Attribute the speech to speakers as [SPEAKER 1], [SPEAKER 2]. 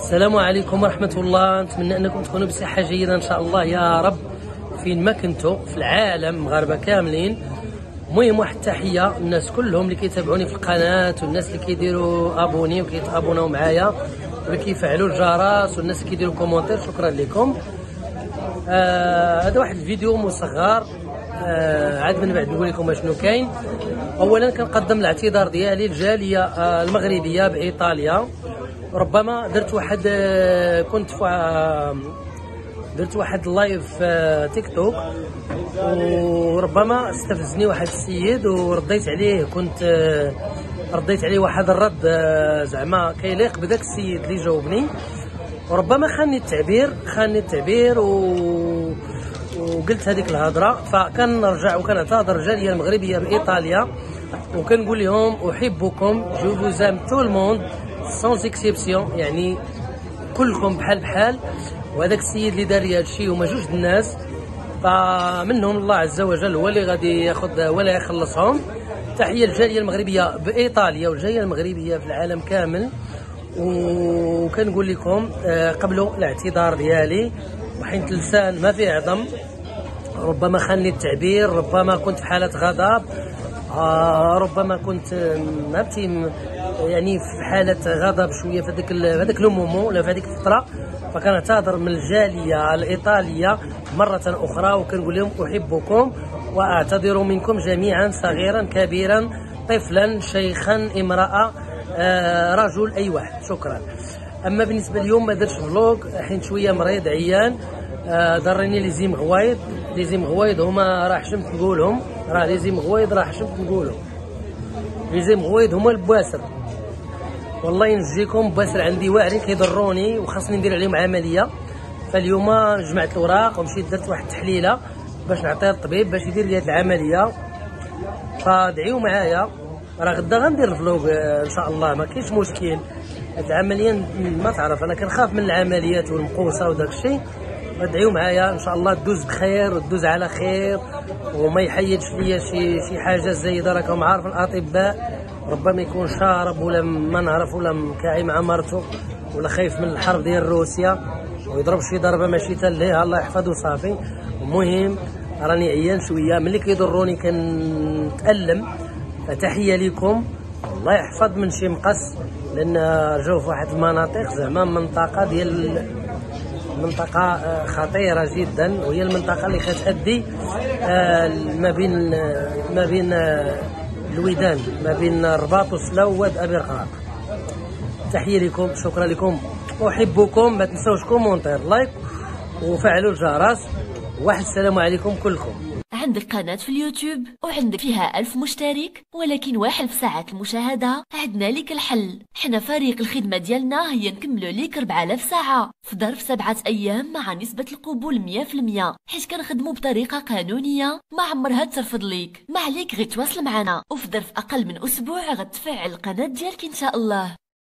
[SPEAKER 1] السلام عليكم ورحمة الله. نتمنى أنكم تكونوا بصحة جيدة إن شاء الله. يا رب فين ما كنتوا في العالم مغاربة كاملين. المهم واحد التحية الناس كلهم اللي كيتابعوني في القناة والناس اللي كيديروا أبوني وكيتابوناو معايا واللي كيفعلوا الجرس والناس اللي كيديروا كومونتير شكرا لكم. آه هذا واحد الفيديو مصغر. آه عاد من بعد نقول لكم شنو كاين. اولا كنقدم الاعتذار ديالي للجالية آه المغربية بإيطاليا. ربما درت واحد آه، كنت آه، درت واحد لايف تيك توك وربما استفزني واحد السيد ورديت عليه كنت آه، رديت عليه واحد الرد زعما كيليق بداك السيد اللي جاوبني. وربما خاني التعبير خاني التعبير و وقلت هذيك الهضرة. فكنرجع وكنعتذر الجالية المغربية بإيطاليا وكنقول لهم أحبكم je vous aime tout le monde sans exception يعني كلكم بحال بحال. وهذاك السيد اللي دار الشيء هما جوج الناس فمنهم الله عز وجل هو اللي غادي ياخذ ولا يخلصهم. تحية للجاليه المغربية بإيطاليا والجالية المغربية في العالم كامل. وكنقول لكم آه، قبلوا الاعتذار ديالي وحيت اللسان ما فيه عظم ربما خاني التعبير ربما كنت في حالة غضب. آه ربما كنت نبتي يعني في حالة غضب شوية في هذاك هذاك المومون ولا في هذيك الفترة. فكنعتذر من الجالية الإيطالية مرة أخرى وكنقول لهم أحبكم وأعتذر منكم جميعا صغيرا كبيرا طفلا شيخا امرأة آه رجل أي واحد. شكرا. أما بالنسبة اليوم ما درتش فلوغ حين شوية مريض عيان. آه ضرني لي زيم غوايض لي زيم غوايض هما راه حشمت نقولهم راه لي زيم غوايض راه حشمت نقولهم. لي زيم غوايض هما البواسر. والله ينجيكم بواسر عندي واعرين كيضروني وخاصني ندير عليهم عملية. فاليوم جمعت الأوراق ومشيت درت واحد التحليلة باش نعطيها للطبيب باش يدير لي هذه العملية. فادعيو معايا. راه غدا غندير الفلوق آه، إن شاء الله ما كاينش مشكل. العملية ما تعرف أنا كنخاف من العمليات والمقوسه وداك الشيء ادعيو معايا إن شاء الله تدوز بخير وتدوز على خير وما يحيدش ليا شي شي حاجة زايدة. راكم عارفين الأطباء ربما يكون شارب ولا ما نعرف ولا مكاعي مع مرته ولا خايف من الحرب ديال روسيا ويضرب شي ضربة ماشي تليه الله يحفظه صافي المهم راني عيان شوية. ملي كيضروني كنتألم. فتحية لكم. الله يحفظ من شي مقص لأن جاو في واحد المناطق زعما منطقة ديال منطقة آه، خطيرة جدا وهي المنطقة اللي كتأدي آه، ما بين ما بين آه، الودان ما بين الرباط وسلا وواد أبي رقراق تحية لكم شكرا لكم. أحبكم ما تنسوش commentaire like وفعلوا الجرس واحد السلام عليكم كلكم.
[SPEAKER 2] عندك قناة في اليوتيوب وعندك فيها ألف مشترك ولكن واحد في ساعات المشاهدة عندنا لك الحل. حنا فريق الخدمة ديالنا هي نكملو ليك 4000 ساعة. في ظرف سبعة أيام مع نسبة القبول 100% حيت كنخدمو بطريقة قانونية ما عمرها ترفض ليك ما عليك غير تواصل معنا. وفي ظرف أقل من أسبوع غتفعل القناة ديالك إن شاء الله.